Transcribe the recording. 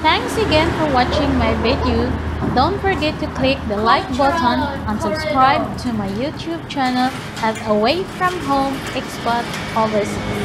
Thanks again for watching my video. Don't forget to click the like button and subscribe to my YouTube channel as Away From Home Expat Overseas.